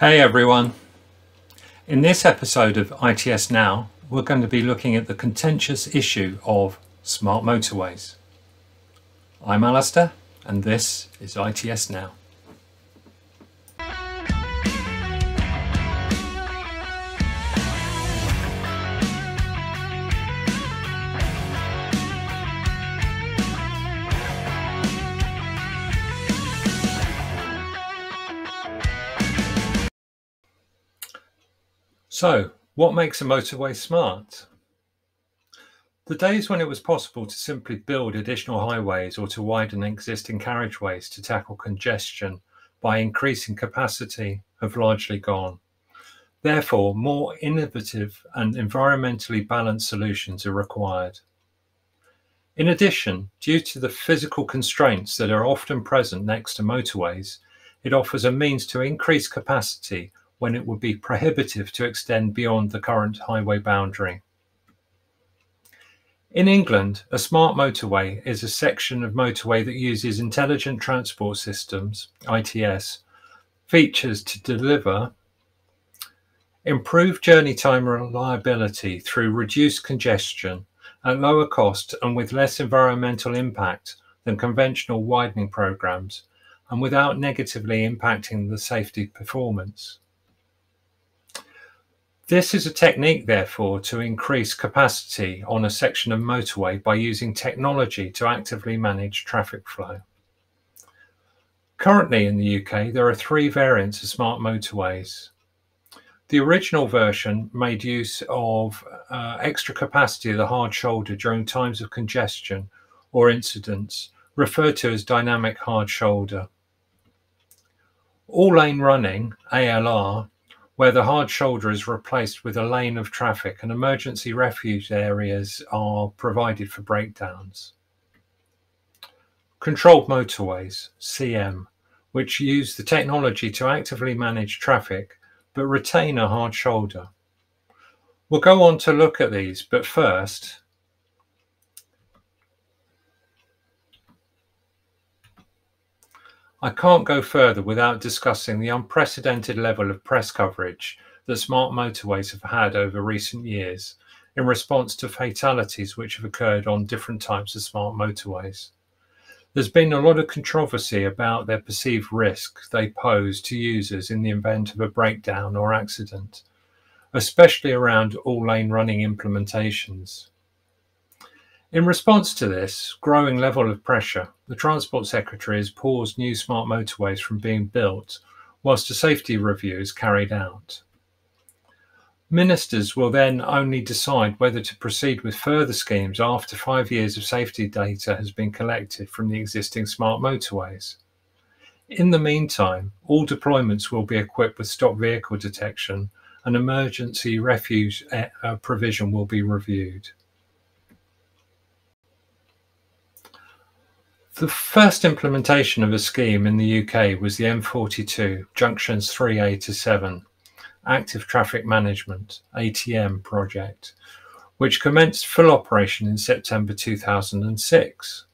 Hey everyone. In this episode of ITS Now, we're going to be looking at the contentious issue of smart motorways. I'm Alastair and this is ITS Now. So, what makes a motorway smart? The days when it was possible to simply build additional highways or to widen existing carriageways to tackle congestion by increasing capacity have largely gone. Therefore, more innovative and environmentally balanced solutions are required. In addition, due to the physical constraints that are often present next to motorways, it offers a means to increase capacity when it would be prohibitive to extend beyond the current highway boundary. In England, a smart motorway is a section of motorway that uses intelligent transport systems, ITS, features to deliver improved journey time reliability through reduced congestion at lower cost and with less environmental impact than conventional widening programs and without negatively impacting the safety performance. This is a technique, therefore, to increase capacity on a section of motorway by using technology to actively manage traffic flow. Currently in the UK, there are three variants of smart motorways. The original version made use of uh, extra capacity of the hard shoulder during times of congestion or incidents, referred to as dynamic hard shoulder. All lane running, ALR, where the hard shoulder is replaced with a lane of traffic and emergency refuge areas are provided for breakdowns. Controlled motorways, CM, which use the technology to actively manage traffic but retain a hard shoulder. We'll go on to look at these, but first, I can't go further without discussing the unprecedented level of press coverage that smart motorways have had over recent years in response to fatalities which have occurred on different types of smart motorways. There's been a lot of controversy about their perceived risk they pose to users in the event of a breakdown or accident, especially around all lane running implementations. In response to this growing level of pressure, the Transport Secretary has paused new smart motorways from being built whilst a safety review is carried out. Ministers will then only decide whether to proceed with further schemes after five years of safety data has been collected from the existing smart motorways. In the meantime, all deployments will be equipped with stop vehicle detection and emergency refuge eh, uh, provision will be reviewed. The first implementation of a scheme in the UK was the M42 junctions 3A to 7 Active Traffic Management ATM project, which commenced full operation in September 2006.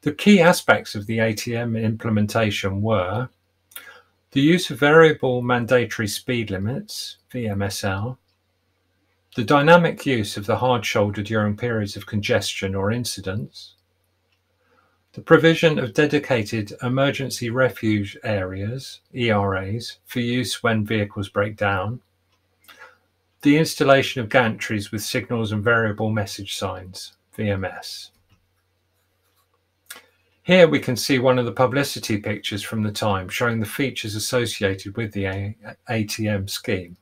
The key aspects of the ATM implementation were the use of variable mandatory speed limits, VMSL, the dynamic use of the hard shoulder during periods of congestion or incidents, the provision of dedicated emergency refuge areas, ERAs, for use when vehicles break down, the installation of gantries with signals and variable message signs, VMS. Here we can see one of the publicity pictures from the time showing the features associated with the ATM scheme.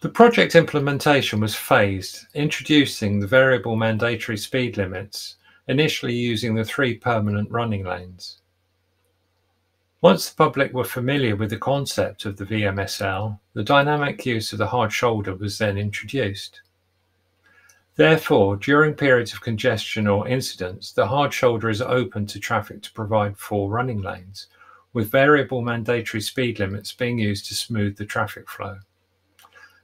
The project implementation was phased, introducing the variable mandatory speed limits, initially using the three permanent running lanes. Once the public were familiar with the concept of the VMSL, the dynamic use of the hard shoulder was then introduced. Therefore, during periods of congestion or incidents, the hard shoulder is open to traffic to provide four running lanes, with variable mandatory speed limits being used to smooth the traffic flow.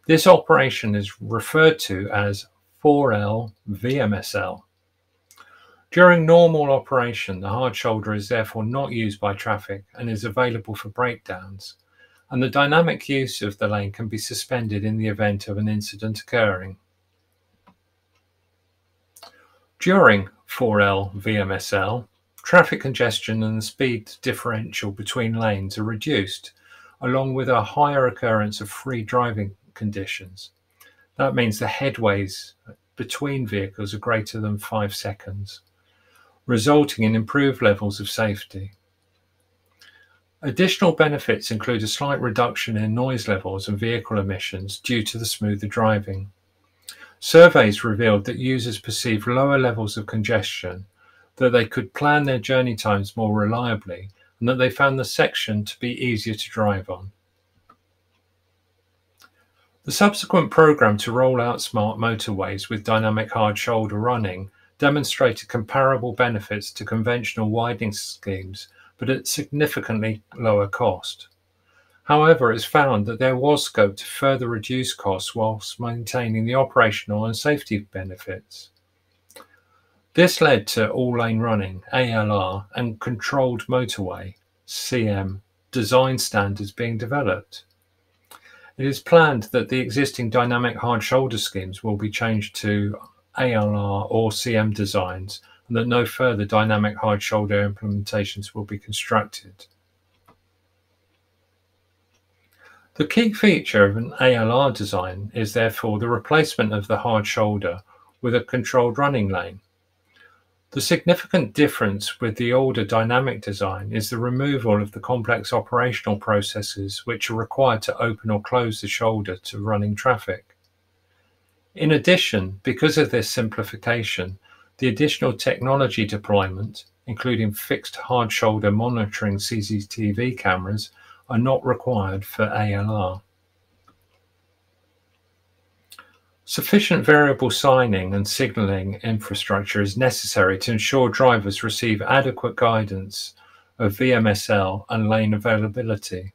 This operation is referred to as 4L VMSL. During normal operation, the hard shoulder is therefore not used by traffic and is available for breakdowns, and the dynamic use of the lane can be suspended in the event of an incident occurring. During 4L VMSL, traffic congestion and the speed differential between lanes are reduced, along with a higher occurrence of free driving conditions. That means the headways between vehicles are greater than five seconds resulting in improved levels of safety. Additional benefits include a slight reduction in noise levels and vehicle emissions due to the smoother driving. Surveys revealed that users perceive lower levels of congestion, that they could plan their journey times more reliably, and that they found the section to be easier to drive on. The subsequent program to roll out smart motorways with dynamic hard shoulder running demonstrated comparable benefits to conventional widening schemes, but at significantly lower cost. However, it's found that there was scope to further reduce costs whilst maintaining the operational and safety benefits. This led to all lane running, ALR, and controlled motorway, CM, design standards being developed. It is planned that the existing dynamic hard shoulder schemes will be changed to ALR or CM designs and that no further dynamic hard shoulder implementations will be constructed. The key feature of an ALR design is therefore the replacement of the hard shoulder with a controlled running lane. The significant difference with the older dynamic design is the removal of the complex operational processes which are required to open or close the shoulder to running traffic. In addition, because of this simplification, the additional technology deployment, including fixed hard shoulder monitoring CCTV cameras, are not required for ALR. Sufficient variable signing and signaling infrastructure is necessary to ensure drivers receive adequate guidance of VMSL and lane availability.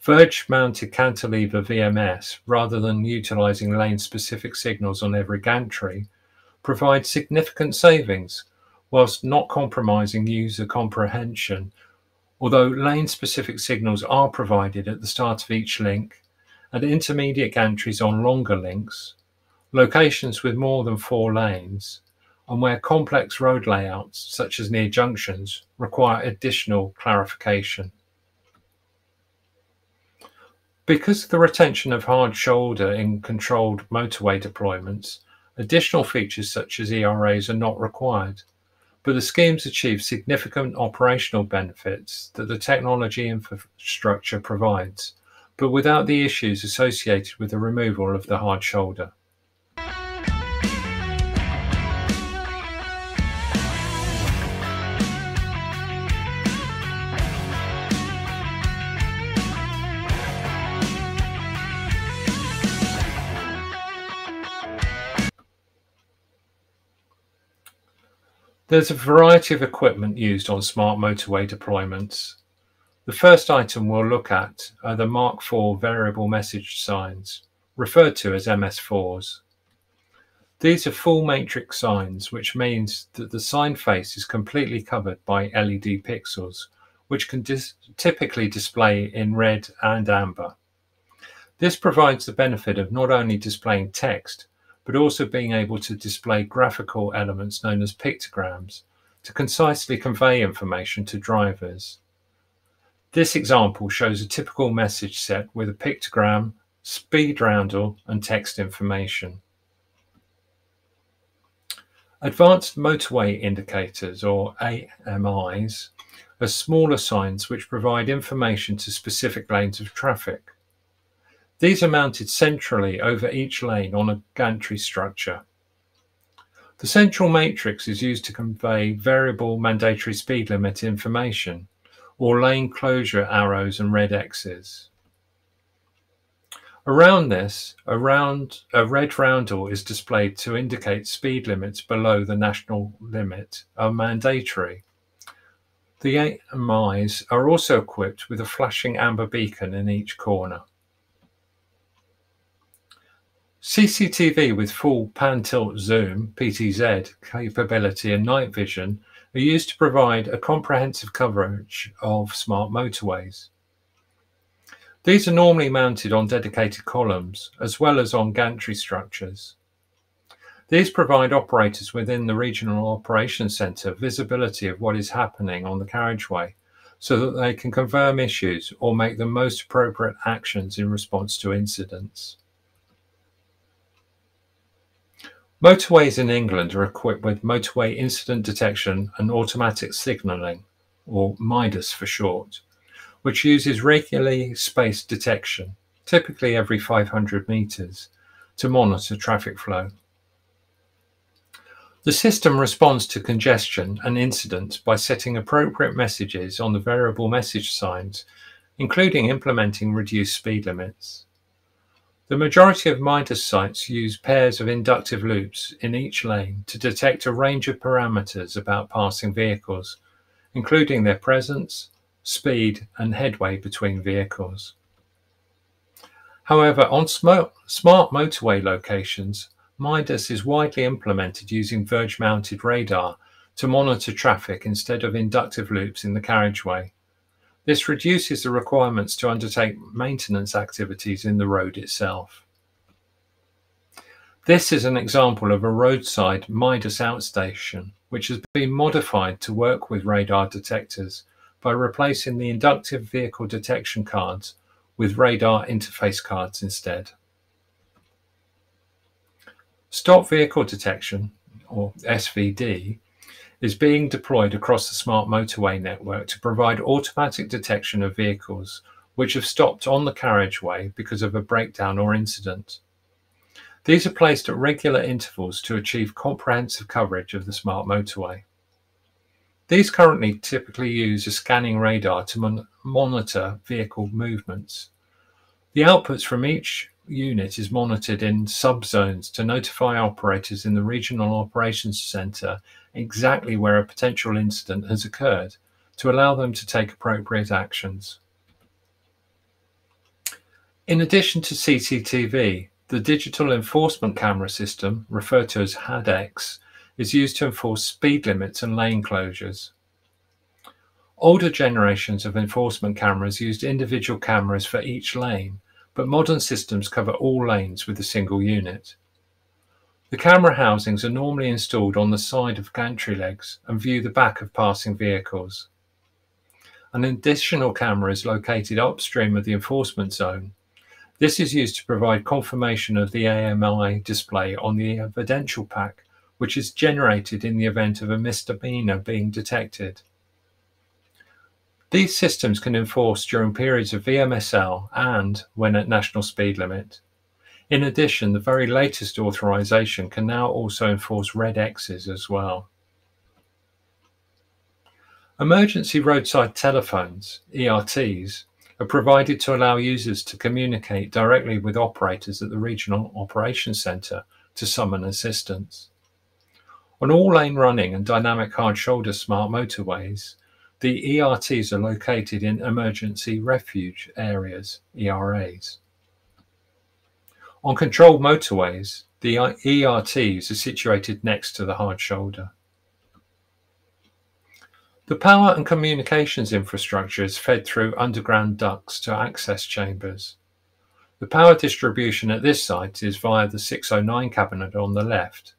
Verge-mounted cantilever VMS, rather than utilizing lane-specific signals on every gantry, provides significant savings whilst not compromising user comprehension, although lane-specific signals are provided at the start of each link, at intermediate gantries on longer links, locations with more than four lanes, and where complex road layouts, such as near junctions, require additional clarification. Because of the retention of hard shoulder in controlled motorway deployments, additional features such as ERAs are not required, but the schemes achieve significant operational benefits that the technology infrastructure provides, but without the issues associated with the removal of the hard shoulder. There's a variety of equipment used on smart motorway deployments. The first item we'll look at are the Mark IV variable message signs, referred to as MS4s. These are full matrix signs, which means that the sign face is completely covered by LED pixels, which can dis typically display in red and amber. This provides the benefit of not only displaying text, but also being able to display graphical elements known as pictograms to concisely convey information to drivers. This example shows a typical message set with a pictogram, speed roundel, and text information. Advanced motorway indicators, or AMIs, are smaller signs which provide information to specific lanes of traffic. These are mounted centrally over each lane on a gantry structure. The central matrix is used to convey variable mandatory speed limit information or lane closure arrows and red X's. Around this, a, round, a red roundel is displayed to indicate speed limits below the national limit are mandatory. The AMIs are also equipped with a flashing amber beacon in each corner. CCTV with full pan tilt zoom (PTZ) capability and night vision are used to provide a comprehensive coverage of smart motorways. These are normally mounted on dedicated columns as well as on gantry structures. These provide operators within the Regional Operations Centre visibility of what is happening on the carriageway so that they can confirm issues or make the most appropriate actions in response to incidents. Motorways in England are equipped with Motorway Incident Detection and Automatic Signalling, or MIDAS for short, which uses regularly spaced detection, typically every 500 metres, to monitor traffic flow. The system responds to congestion and incidents by setting appropriate messages on the variable message signs, including implementing reduced speed limits. The majority of MIDAS sites use pairs of inductive loops in each lane to detect a range of parameters about passing vehicles, including their presence, speed, and headway between vehicles. However, on smart motorway locations, MIDAS is widely implemented using verge-mounted radar to monitor traffic instead of inductive loops in the carriageway. This reduces the requirements to undertake maintenance activities in the road itself. This is an example of a roadside Midas outstation, which has been modified to work with radar detectors by replacing the inductive vehicle detection cards with radar interface cards instead. Stop Vehicle Detection, or SVD, is being deployed across the smart motorway network to provide automatic detection of vehicles which have stopped on the carriageway because of a breakdown or incident. These are placed at regular intervals to achieve comprehensive coverage of the smart motorway. These currently typically use a scanning radar to mon monitor vehicle movements. The outputs from each unit is monitored in subzones to notify operators in the Regional Operations Centre exactly where a potential incident has occurred to allow them to take appropriate actions. In addition to CCTV, the digital enforcement camera system, referred to as HADECS, is used to enforce speed limits and lane closures. Older generations of enforcement cameras used individual cameras for each lane, but modern systems cover all lanes with a single unit. The camera housings are normally installed on the side of gantry legs and view the back of passing vehicles. An additional camera is located upstream of the enforcement zone. This is used to provide confirmation of the AMI display on the evidential pack, which is generated in the event of a misdemeanor being detected. These systems can enforce during periods of VMSL and when at national speed limit. In addition, the very latest authorization can now also enforce red X's as well. Emergency roadside telephones, ERTs, are provided to allow users to communicate directly with operators at the Regional Operations Centre to summon assistance. On all lane running and dynamic hard shoulder smart motorways, the ERTs are located in emergency refuge areas, ERAs. On controlled motorways, the ERTs are situated next to the hard shoulder. The power and communications infrastructure is fed through underground ducts to access chambers. The power distribution at this site is via the 609 cabinet on the left,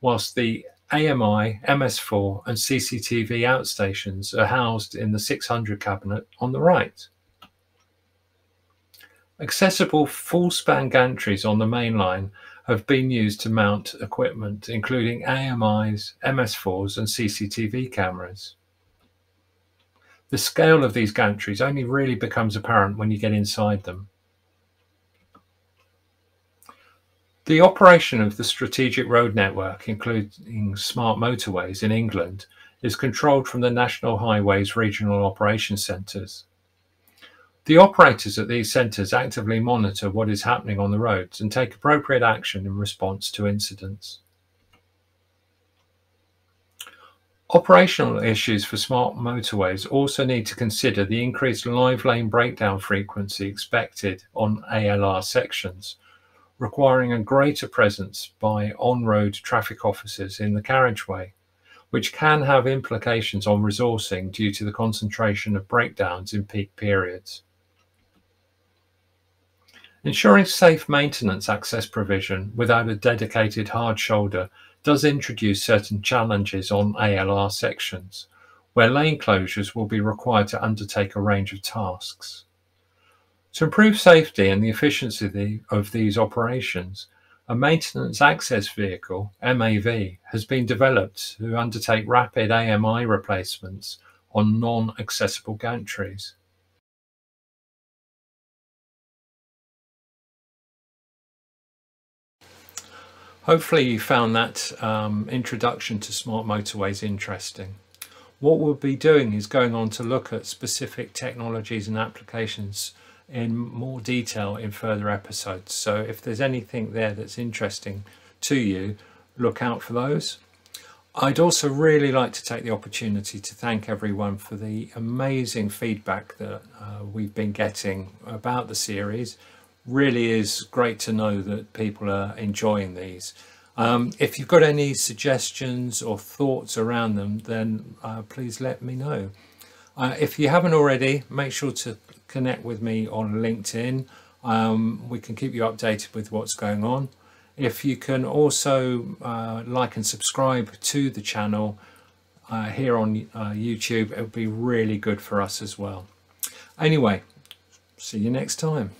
whilst the AMI, MS4 and CCTV outstations are housed in the 600 cabinet on the right. Accessible full-span gantries on the main line have been used to mount equipment including AMIs, MS4s and CCTV cameras. The scale of these gantries only really becomes apparent when you get inside them. The operation of the strategic road network, including smart motorways in England, is controlled from the National Highways Regional Operations Centres. The operators at these centres actively monitor what is happening on the roads and take appropriate action in response to incidents. Operational issues for smart motorways also need to consider the increased live lane breakdown frequency expected on ALR sections requiring a greater presence by on-road traffic officers in the carriageway, which can have implications on resourcing due to the concentration of breakdowns in peak periods. Ensuring safe maintenance access provision without a dedicated hard shoulder does introduce certain challenges on ALR sections, where lane closures will be required to undertake a range of tasks. To improve safety and the efficiency of these operations, a maintenance access vehicle, MAV, has been developed to undertake rapid AMI replacements on non-accessible gantries. Hopefully you found that um, introduction to smart motorways interesting. What we'll be doing is going on to look at specific technologies and applications in more detail in further episodes. So if there's anything there that's interesting to you, look out for those. I'd also really like to take the opportunity to thank everyone for the amazing feedback that uh, we've been getting about the series. Really is great to know that people are enjoying these. Um, if you've got any suggestions or thoughts around them, then uh, please let me know. Uh, if you haven't already, make sure to connect with me on LinkedIn. Um, we can keep you updated with what's going on. If you can also uh, like and subscribe to the channel uh, here on uh, YouTube, it would be really good for us as well. Anyway, see you next time.